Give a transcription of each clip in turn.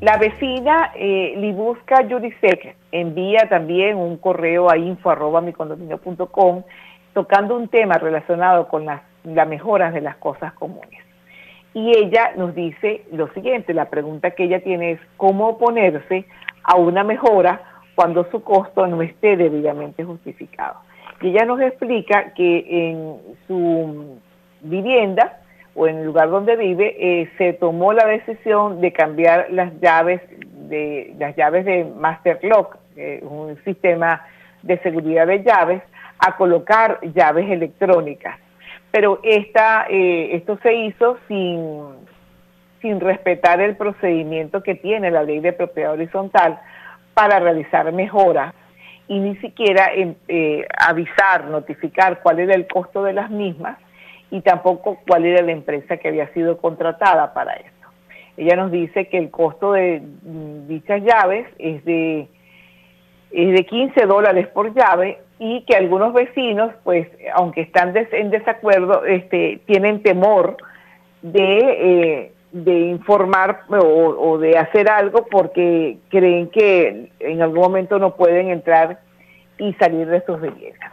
La vecina eh, Libusca Jurisec envía también un correo a info tocando un tema relacionado con las, las mejoras de las cosas comunes. Y ella nos dice lo siguiente, la pregunta que ella tiene es cómo oponerse a una mejora cuando su costo no esté debidamente justificado. Y ella nos explica que en su vivienda o en el lugar donde vive, eh, se tomó la decisión de cambiar las llaves de las llaves de Master Lock, un sistema de seguridad de llaves, a colocar llaves electrónicas. Pero esta, eh, esto se hizo sin, sin respetar el procedimiento que tiene la ley de propiedad horizontal para realizar mejoras y ni siquiera eh, avisar, notificar cuál era el costo de las mismas y tampoco cuál era la empresa que había sido contratada para esto. Ella nos dice que el costo de mm, dichas llaves es de, es de 15 dólares por llave y que algunos vecinos, pues, aunque están en desacuerdo, este, tienen temor de, eh, de informar o, o, de hacer algo porque creen que en algún momento no pueden entrar y salir de sus viviendas.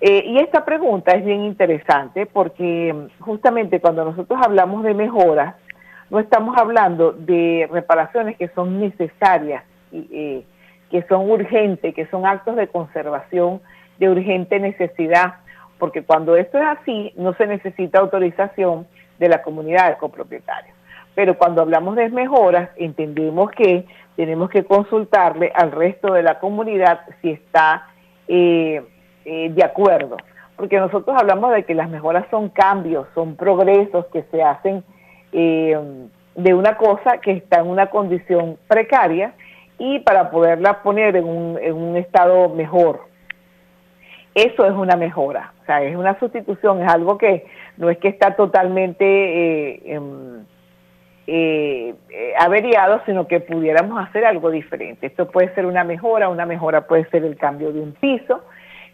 Eh, y esta pregunta es bien interesante porque mm, justamente cuando nosotros hablamos de mejoras, no estamos hablando de reparaciones que son necesarias, eh, que son urgentes, que son actos de conservación de urgente necesidad, porque cuando esto es así, no se necesita autorización de la comunidad de copropietarios. Pero cuando hablamos de mejoras, entendemos que tenemos que consultarle al resto de la comunidad si está eh, eh, de acuerdo, porque nosotros hablamos de que las mejoras son cambios, son progresos que se hacen eh, de una cosa que está en una condición precaria y para poderla poner en un, en un estado mejor. Eso es una mejora, o sea, es una sustitución, es algo que no es que está totalmente eh, averiado, sino que pudiéramos hacer algo diferente. Esto puede ser una mejora, una mejora puede ser el cambio de un piso,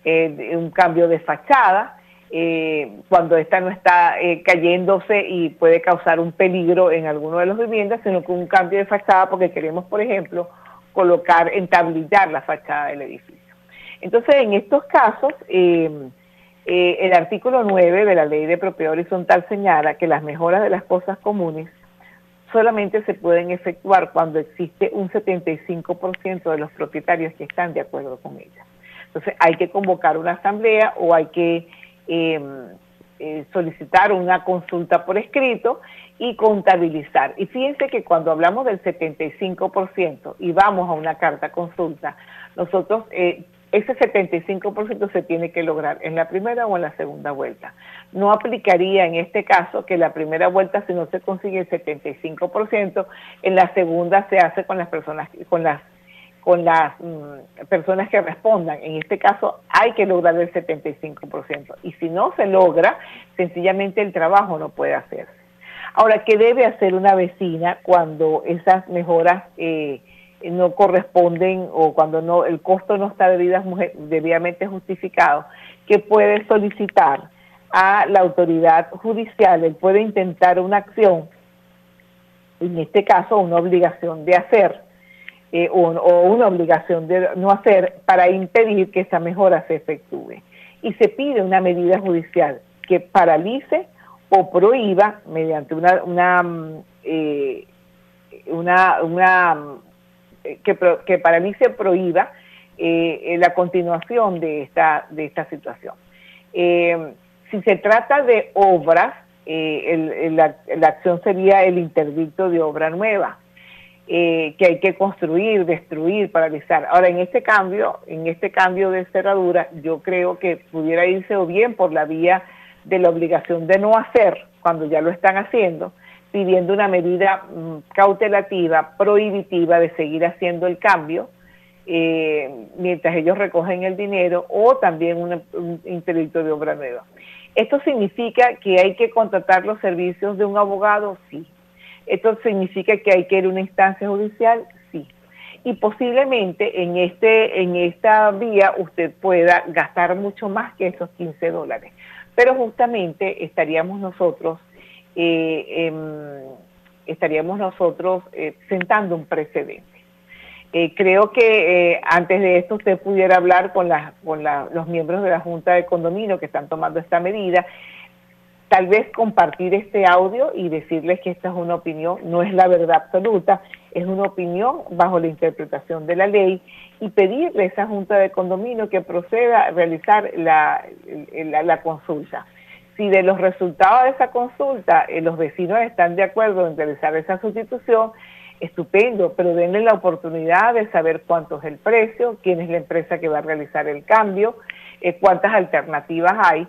eh, un cambio de fachada, eh, cuando esta no está eh, cayéndose y puede causar un peligro en alguno de las viviendas, sino que un cambio de fachada porque queremos, por ejemplo, colocar, entablillar la fachada del edificio. Entonces, en estos casos, el artículo 9 de la Ley de Propiedad Horizontal señala que las mejoras de las cosas comunes solamente se pueden efectuar cuando existe un 75% de los propietarios que están de acuerdo con ellas. Entonces hay que convocar una asamblea o hay que em, eh, solicitar una consulta por escrito y contabilizar. Y fíjense que cuando hablamos del 75% y vamos a una carta consulta, nosotros eh, ese 75% se tiene que lograr en la primera o en la segunda vuelta. No aplicaría en este caso que la primera vuelta si no se consigue el 75%, en la segunda se hace con las personas con las con las mm, personas que respondan. En este caso hay que lograr el 75%. Y si no se logra, sencillamente el trabajo no puede hacerse. Ahora, ¿qué debe hacer una vecina cuando esas mejoras eh, no corresponden o cuando no el costo no está debidamente justificado? ¿Qué puede solicitar a la autoridad judicial? Él puede intentar una acción, en este caso una obligación de hacer, eh, o, una obligación de no hacer para impedir que esa mejora se efectúe. Y se pide una medida judicial que paralice o prohíba mediante una, una, mm, eh, una, una eh, que, que paralice o prohíba la continuación de esta, de esta situación. si se trata de obras, la, la acción sería el interdicto de obra nueva eh, que hay que construir, destruir, paralizar. Ahora, en este cambio, en este cambio de cerradura, yo creo que pudiera irse o bien por la vía de la obligación de no hacer, cuando ya lo están haciendo, pidiendo una medida mm, cautelativa, prohibitiva de seguir haciendo el cambio, eh, mientras ellos recogen el dinero, o también un, interdicto de obra nueva. ¿Esto significa que hay que contratar los servicios de un abogado? Sí. ¿Esto significa que hay que ir a una instancia judicial? Sí. y posiblemente en, este, en esta vía usted pueda gastar mucho más que esos 15 dólares. Pero justamente estaríamos nosotros, estaríamos nosotros eh, sentando un precedente. Eh, creo que antes de esto usted pudiera hablar con, con los miembros de la Junta de Condominio que están tomando esta medida tal vez compartir este audio y decirles que esta es una opinión, no es la verdad absoluta, es una opinión bajo la interpretación de la ley y pedirle a esa junta de condominio que proceda a realizar la, consulta. Si de los resultados de esa consulta eh, los vecinos están de acuerdo en realizar esa sustitución, estupendo, pero denle la oportunidad de saber cuánto es el precio, quién es la empresa que va a realizar el cambio, eh, cuántas alternativas hay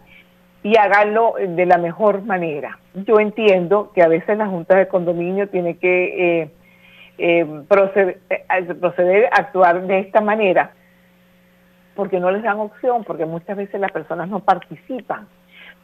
y háganlo de la mejor manera. Yo entiendo que a veces la Junta de Condominio tiene que eh, eh, proceder, eh, proceder a actuar de esta manera porque no les dan opción, porque muchas veces las personas no participan,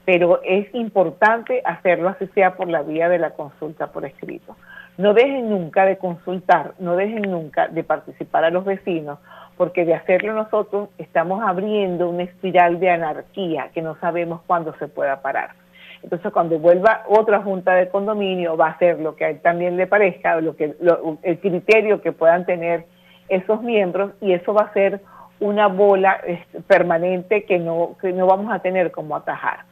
pero es importante hacerlo así sea por la vía de la consulta por escrito. No dejen nunca de consultar, no dejen nunca de participar a los vecinos, porque de hacerlo nosotros estamos abriendo una espiral de anarquía que no sabemos cuándo se pueda parar. Entonces, cuando vuelva otra junta de condominio, va a ser lo que a él también le parezca, lo que, el criterio que puedan tener esos miembros, y eso va a ser una bola este, permanente que no, que no vamos a tener como atajar.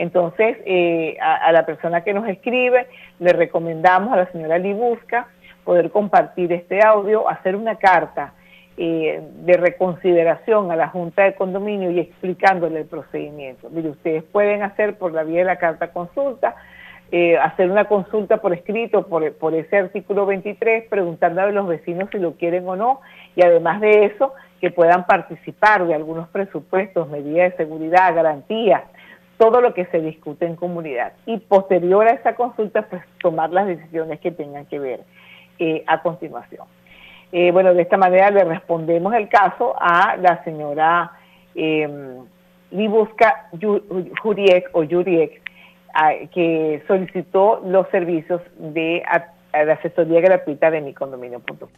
Entonces, eh, a, la persona que nos escribe, le recomendamos a la señora Libusca poder compartir este audio, hacer una carta eh, de reconsideración a la Junta de Condominio y explicándole el procedimiento. Mire, ustedes pueden hacer por la vía de la carta consulta, eh, hacer una consulta por escrito por, por ese artículo 23, preguntando a los vecinos si lo quieren o no, y además de eso, que puedan participar de algunos presupuestos, medidas de seguridad, garantías, todo lo que se discute en comunidad. Y posterior a esa consulta, pues tomar las decisiones que tengan que ver eh, a continuación. Eh, bueno, de esta manera le respondemos el caso a la señora eh, Libusca Juriek o Juriek, que solicitó los servicios de, de asesoría gratuita de mi condominio.com.